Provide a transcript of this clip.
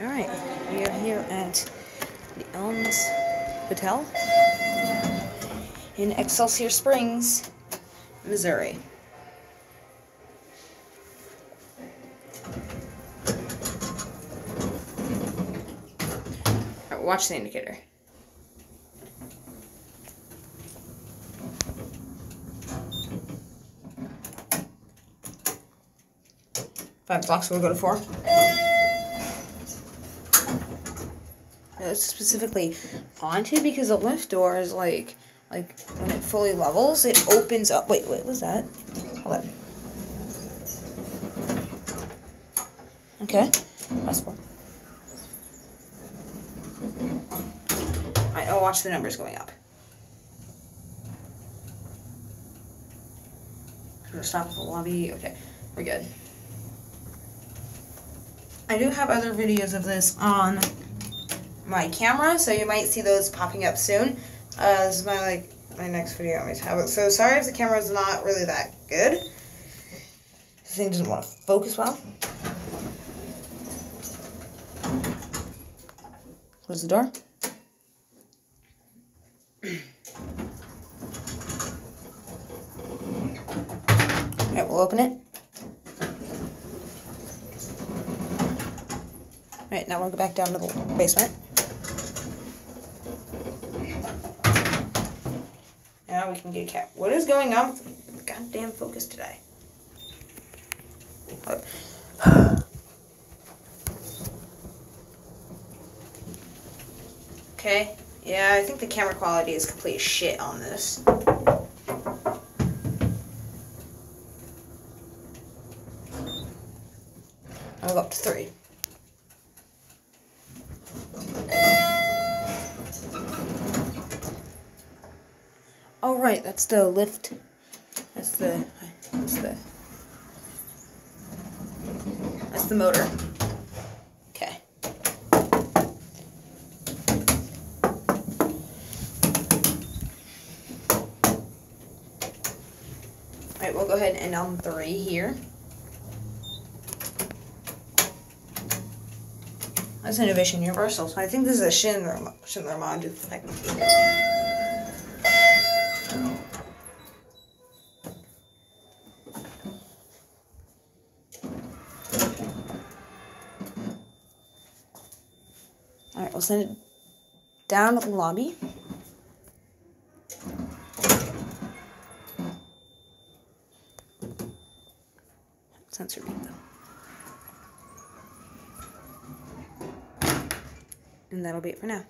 Alright, we are here at the Elms Hotel in Excelsior Springs, Missouri. Alright, watch the indicator. Five blocks, we'll go to four. Uh, specifically haunted because the lift door is like, like when it fully levels, it opens up. Wait, what was that? Hold on. Okay, four. Alright, I'll watch the numbers going up. Stop at the lobby. Okay, we're good. I do have other videos of this on my camera, so you might see those popping up soon. Uh, this is my like my next video on my tablet. So sorry if the camera is not really that good. This thing doesn't want to focus well. Close the door. Alright, we'll open it. Alright, now we'll go back down to the basement. Now we can get a cat. What is going on with goddamn focus today? Okay. Yeah, I think the camera quality is complete shit on this. Go up to three. Oh right, that's the lift. That's the that's the that's the motor. Okay. Alright, we'll go ahead and end on three here. That's Innovation Universal. So I think this is a Schindler, Schindler module technically. Alright, we'll send it down to the lobby. Sensor though. And that'll be it for now.